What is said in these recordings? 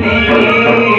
You.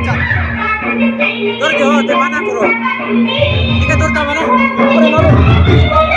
अच्छा दूर के हो ते माना करो ठीक है दूर का माना अरे मारो